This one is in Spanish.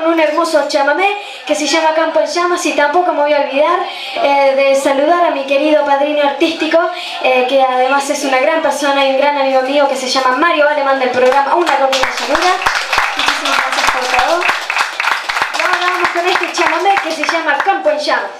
con un hermoso chamamé que se llama Campo en Llamas y tampoco me voy a olvidar eh, de saludar a mi querido padrino artístico eh, que además es una gran persona y un gran amigo mío que se llama Mario Alemán del programa Una Comida Llanura. Muchísimas gracias por todo. Y ahora vamos con este chamamé que se llama Campo en Llamas.